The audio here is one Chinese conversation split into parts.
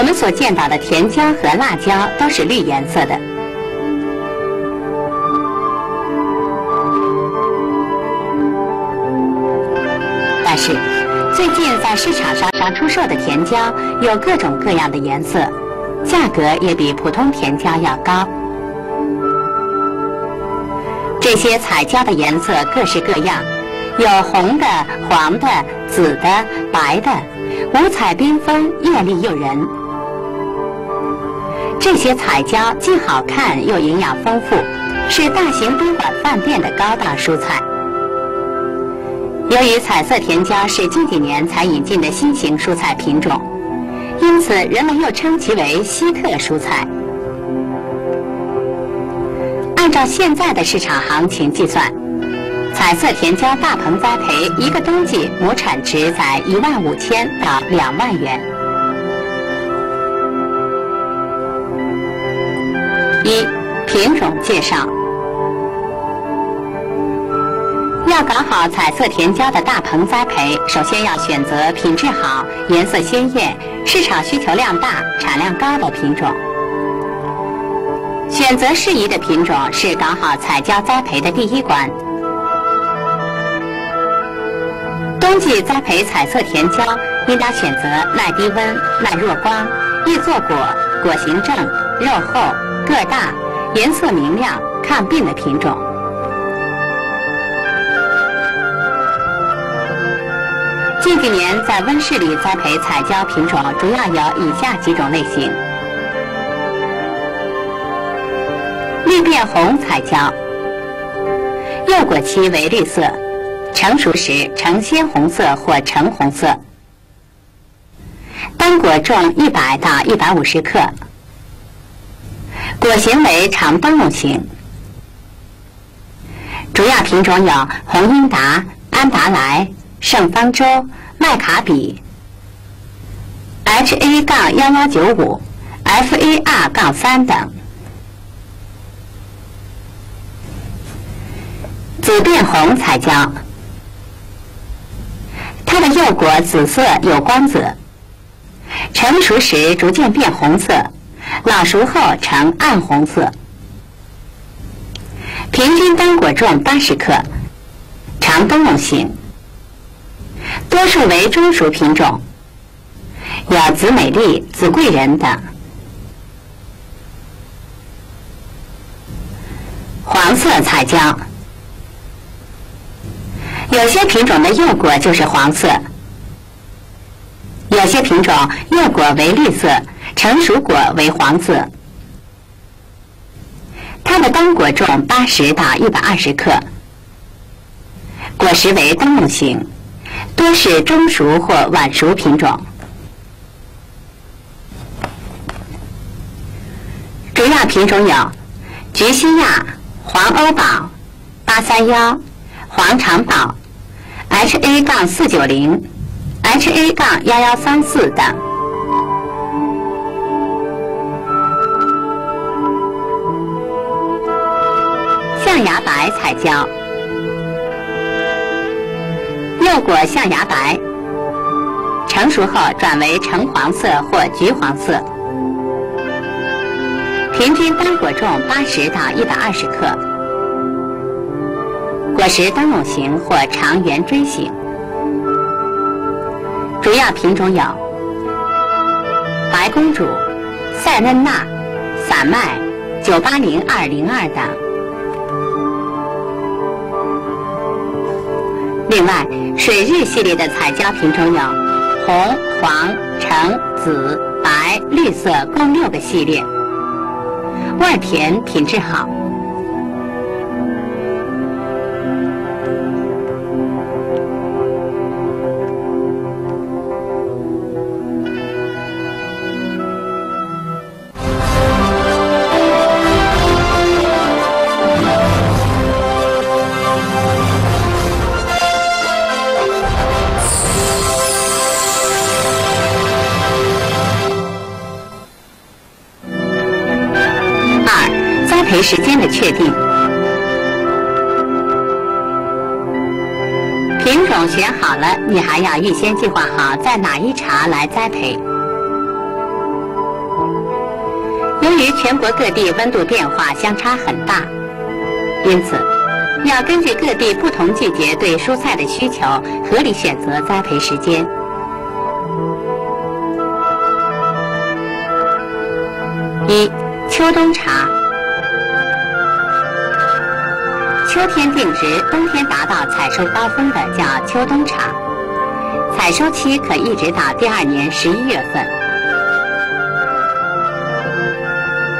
我们所见到的甜椒和辣椒都是绿颜色的。但是，最近在市场上上出售的甜椒有各种各样的颜色，价格也比普通甜椒要高。这些彩椒的颜色各式各样，有红的、黄的、紫的、白的，五彩缤纷，艳丽诱人。这些彩椒既好看又营养丰富，是大型宾馆饭店的高档蔬菜。由于彩色甜椒是近几年才引进的新型蔬菜品种，因此人们又称其为稀特蔬菜。按照现在的市场行情计算，彩色甜椒大棚栽培一个冬季亩产值在一万五千到两万元。一品种介绍：要搞好彩色甜椒的大棚栽培，首先要选择品质好、颜色鲜艳、市场需求量大、产量高的品种。选择适宜的品种是搞好彩椒栽培的第一关。冬季栽培彩色甜椒，应当选择耐低温、耐弱光、易做果、果形正、肉厚、个大、颜色明亮、抗病的品种。近几年在温室里栽培彩椒品种，主要有以下几种类型。绿变红彩椒，幼果期为绿色，成熟时呈鲜红色或橙红色。单果重一百到一百五十克，果形为长灯笼形。主要品种有红英达、安达莱、圣方舟、麦卡比、HA 杠幺幺九五、FAR 杠三等。紫变红彩椒，它的幼果紫色有光泽，成熟时逐渐变红色，老熟后呈暗红色。平均单果重八十克，长灯笼形，多数为中熟品种，有紫美丽、紫贵人等。黄色彩椒。有些品种的幼果就是黄色，有些品种幼果为绿色，成熟果为黄色。它的单果重八十到一百二十克，果实为灯笼形，多是中熟或晚熟品种。主要品种有菊西亚、黄欧宝、八三幺、黄长宝。HA 杠四九零，HA 杠幺幺三四等。象牙白彩椒，幼果象牙白，成熟后转为橙黄色或橘黄色，平均单果重八十到一百二十克。果实灯笼形或长圆锥形，主要品种有白公主、塞恩娜、散麦、九八零二零二等。另外，水日系列的彩椒品种有红、黄、橙、紫、白、绿色，共六个系列，外甜，品质好。时间的确定，品种选好了，你还要预先计划好在哪一茬来栽培。由于全国各地温度变化相差很大，因此要根据各地不同季节对蔬菜的需求，合理选择栽培时间。一、秋冬茶。秋天定植，冬天达到采收高峰的叫秋冬茶，采收期可一直到第二年十一月份。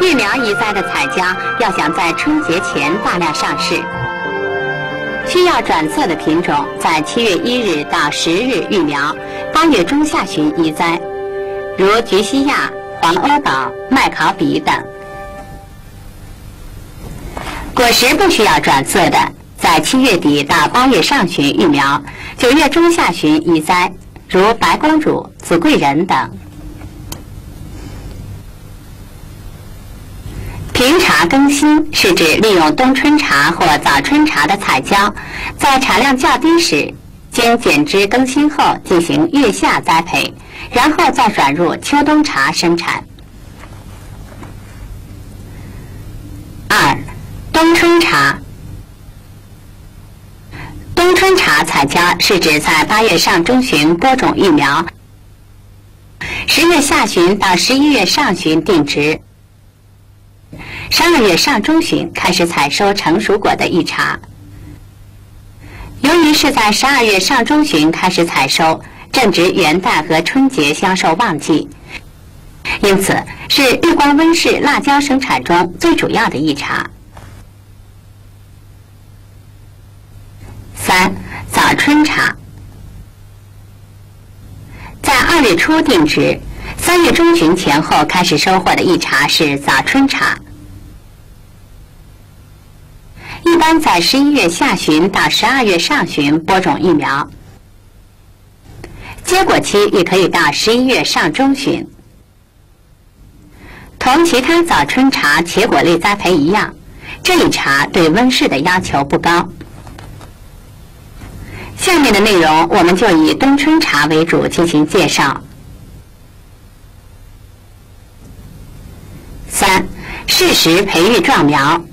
育苗移栽的彩椒要想在春节前大量上市，需要转色的品种在七月一日到十日育苗，八月中下旬移栽，如菊西亚、黄欧宝、麦考比等。果实不需要转色的，在七月底到八月上旬育苗，九月中下旬移栽，如白公主、紫贵人等。平茶更新是指利用冬春茶或早春茶的彩椒，在产量较低时，经剪枝更新后进行月下栽培，然后再转入秋冬茶生产。二。春茶，冬春茶采椒是指在八月上中旬播种育苗，十月下旬到十一月上旬定植，十二月上中旬开始采收成熟果的一茶。由于是在十二月上中旬开始采收，正值元旦和春节销售旺季，因此是日光温室辣椒生产中最主要的一茶。三早春茶，在二月初定植，三月中旬前后开始收获的一茶是早春茶。一般在十一月下旬到十二月上旬播种育苗，结果期也可以到十一月上中旬。同其他早春茶茄果类栽培一样，这一茶对温室的要求不高。下面的内容，我们就以冬春茶为主进行介绍。三、适时培育壮苗。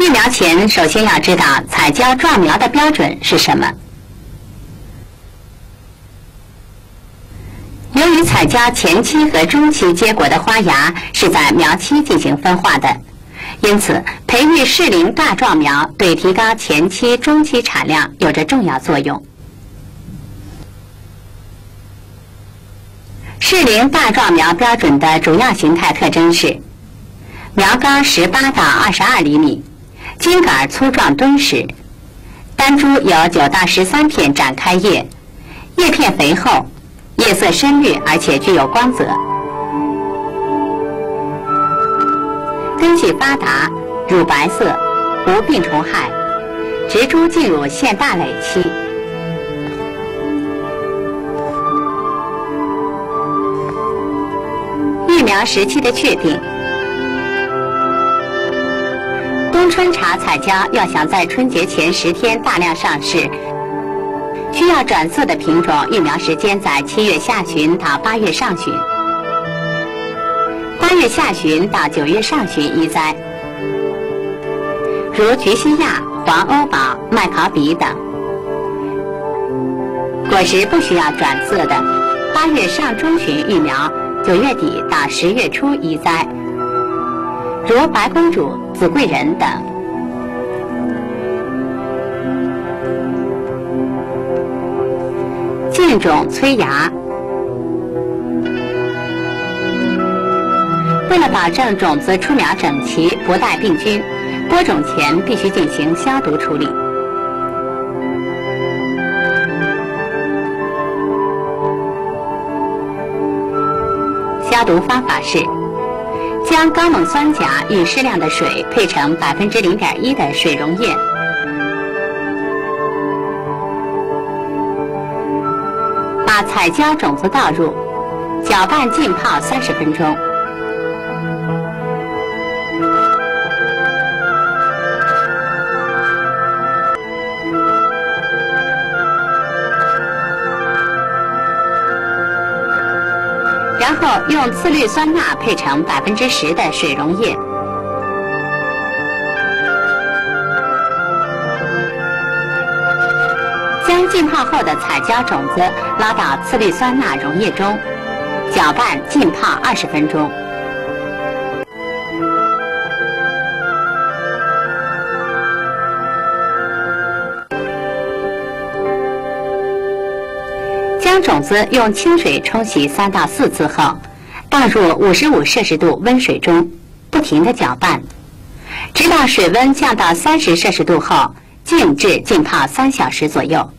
育苗前，首先要知道彩椒壮苗的标准是什么。由于彩椒前期和中期结果的花芽是在苗期进行分化的。因此，培育适龄大壮苗对提高前期、中期产量有着重要作用。适龄大壮苗标准的主要形态特征是：苗高十八到二十二厘米，茎杆粗壮敦实，单株有九到十三片展开叶，叶片肥厚，叶色深绿而且具有光泽。根系发达，乳白色，无病虫害，植株进入现大蕾期。育苗时期的确定，冬春茶彩椒要想在春节前十天大量上市，需要转色的品种育苗时间在七月下旬到八月上旬。月下旬到九月上旬移栽，如菊西亚、黄欧宝、麦考比等。果实不需要转色的，八月上中旬育苗，九月底到十月初移栽，如白公主、紫贵人等。见种催芽。为了保证种子出苗整齐、不带病菌，播种前必须进行消毒处理。消毒方法是：将高锰酸钾与适量的水配成百分之零点一的水溶液，把彩椒种子倒入，搅拌浸泡三十分钟。后用次氯酸钠配成百分之十的水溶液。将浸泡后的彩椒种子拉到次氯酸钠溶液中，搅拌浸泡二十分钟。种子用清水冲洗三到四次后，倒入五十五摄氏度温水中，不停地搅拌，直到水温降到三十摄氏度后，静置浸泡三小时左右。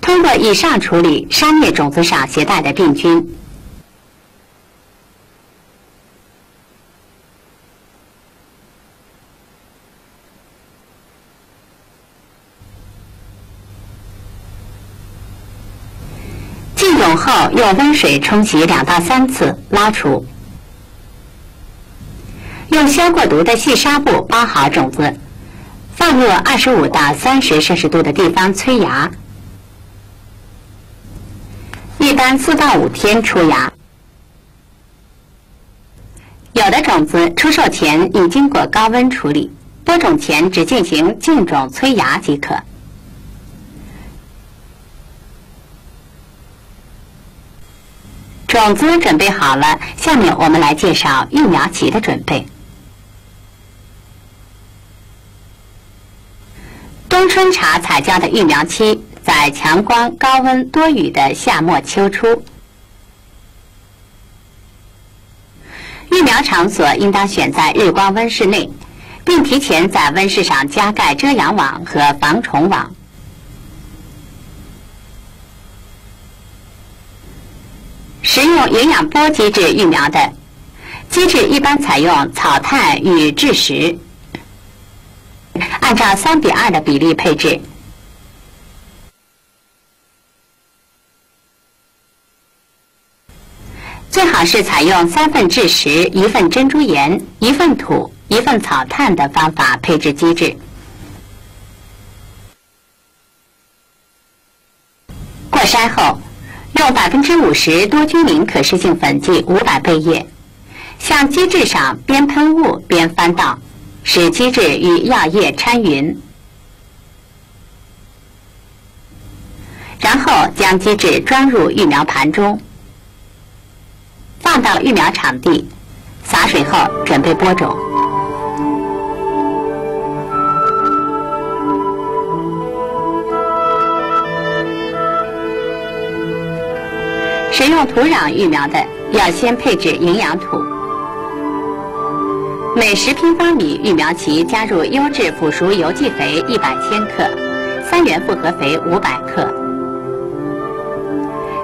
通过以上处理，杀灭种子上携带的病菌。浸溶后，用温水冲洗两到三次，捞出。用消过毒的细纱布包好种子，放入二十五到三十摄氏度的地方催芽。一般四到五天出芽。有的种子出售前已经过高温处理，播种前只进行浸种催芽即可。种子准备好了，下面我们来介绍育苗期的准备。冬春茶彩椒的育苗期在强光、高温、多雨的夏末秋初。育苗场所应当选在日光温室内，并提前在温室上加盖遮阳网和防虫网。使用营养波机制育苗的机制一般采用草炭与蛭石，按照三比二的比例配置。最好是采用三份蛭石、一份珍珠岩、一份土、一份草炭的方法配置机制。过筛后。用百分之五十多菌灵可湿性粉剂五百倍液，向基质上边喷雾边翻倒，使基质与药液掺匀，然后将基质装入育苗盘中，放到育苗场地，洒水后准备播种。使用土壤育苗的，要先配置营养土。每十平方米育苗期加入优质腐熟有机肥一百千克，三元复合肥五百克，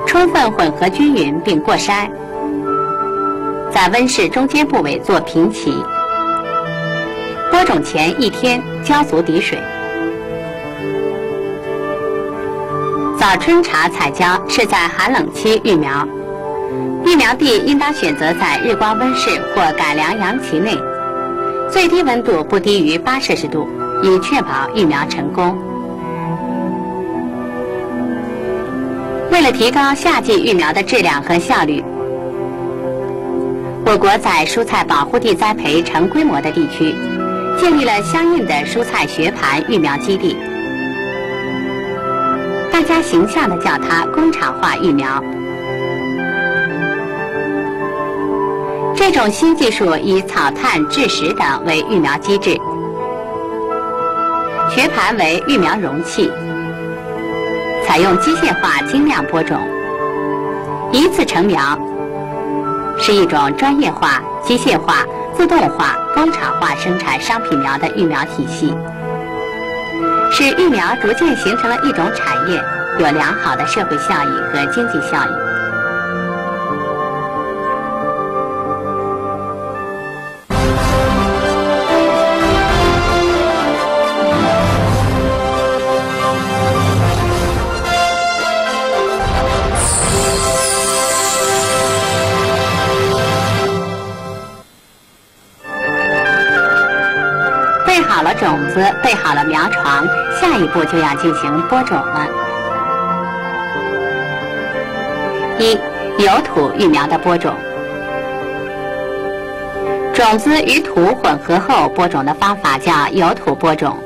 充分混合均匀并过筛，在温室中间部位做平齐。播种前一天浇足底水。早春茶采椒是在寒冷期育苗，育苗地应当选择在日光温室或改良阳畦内，最低温度不低于八摄氏度，以确保育苗成功。为了提高夏季育苗的质量和效率，我国在蔬菜保护地栽培成规模的地区，建立了相应的蔬菜学盘育苗基地。大家形象的叫它工厂化育苗。这种新技术以草炭、蛭石等为育苗基质，学盘为育苗容器，采用机械化精量播种，一次成苗，是一种专业化、机械化、自动化、工厂化生产商品苗的育苗体系。使育苗逐渐形成了一种产业，有良好的社会效益和经济效益。种子，备好了苗床，下一。步就要进行播种了。一、有土育苗的播种。种子与土混合后播种的方法叫有土播种。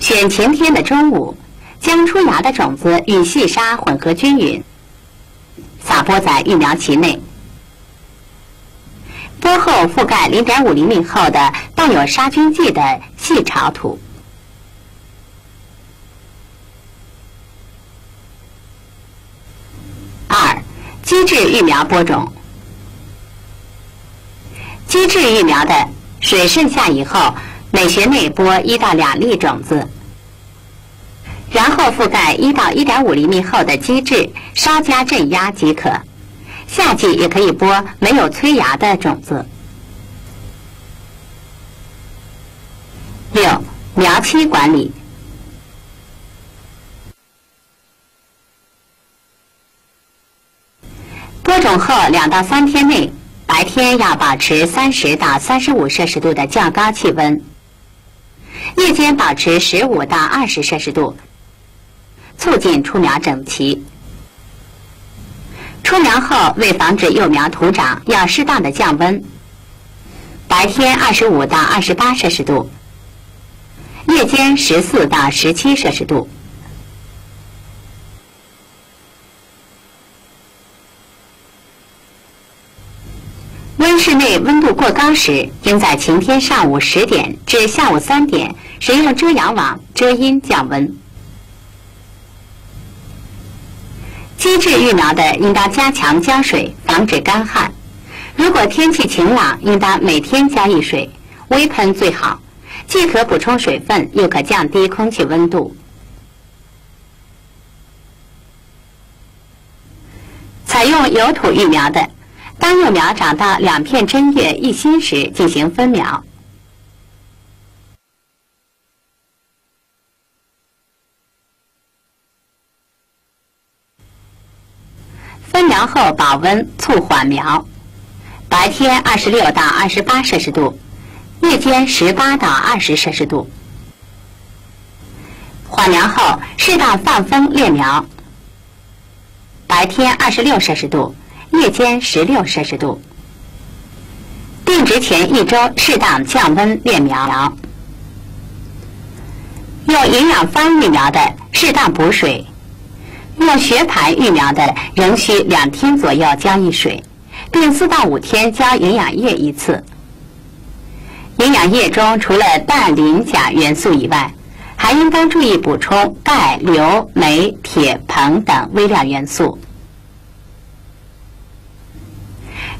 选晴天的中午，将出芽的种子与细沙混合均匀，撒播在育苗期内。播后覆盖0.5厘米厚的带有杀菌剂的细潮土。二、机制育苗播种。机制育苗的水渗下以后，每穴内播一到两粒种子，然后覆盖一到一点五厘米厚的基质，稍加镇压即可。夏季也可以播没有催芽的种子。六、苗期管理。播种后两到三天内。白天要保持三十到三十五摄氏度的较高气温，夜间保持十五到二十摄氏度，促进出苗整齐。出苗后，为防止幼苗徒长，要适当的降温。白天二十五到二十八摄氏度，夜间十四到十七摄氏度。温室内温度过高时，应在晴天上午十点至下午三点使用遮阳网遮阴降温。机制育苗的应当加强浇水，防止干旱。如果天气晴朗，应当每天浇一水，微喷最好，既可补充水分，又可降低空气温度。采用有土育苗的。当幼苗长到两片针叶一心时，进行分苗。分苗后保温促缓苗，白天二十六到二十八摄氏度，夜间十八到二十摄氏度。缓苗后适当放风裂苗，白天二十六摄氏度。夜间十六摄氏度，定植前一周适当降温裂苗。用营养方育苗的，适当补水；用学盘育苗的，仍需两天左右浇一水，并四到五天浇营养液一次。营养液中除了氮、磷、钾元素以外，还应当注意补充钙、硫、镁、铁、硼等微量元素。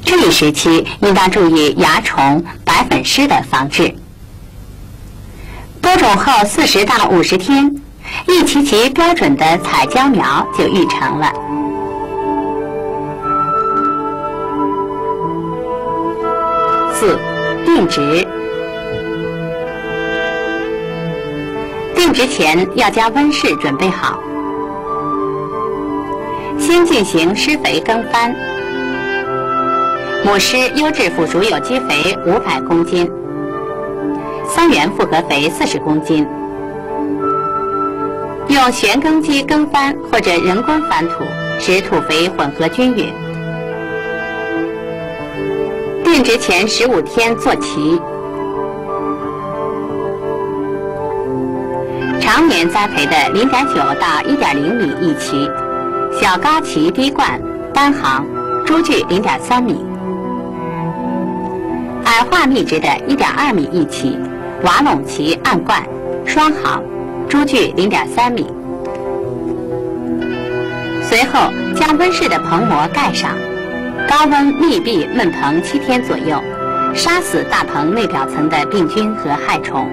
这一时期应当注意蚜虫、白粉虱的防治。播种后四十到五十天，一齐齐标准的彩椒苗就育成了。四、定植。定植前要将温室准备好，先进行施肥耕翻。母施优质腐熟有机肥五百公斤，三元复合肥四十公斤，用旋耕机耕翻或者人工翻土，使土肥混合均匀。定植前十五天做齐。常年栽培的零点九到一点零米一齐，小高畦滴灌单行，株距零点三米。矮化密植的1.2米一期，瓦垄畦暗灌，双行，株距零点三米。随后将温室的棚膜盖上，高温密闭闷棚七天左右，杀死大棚内表层的病菌和害虫。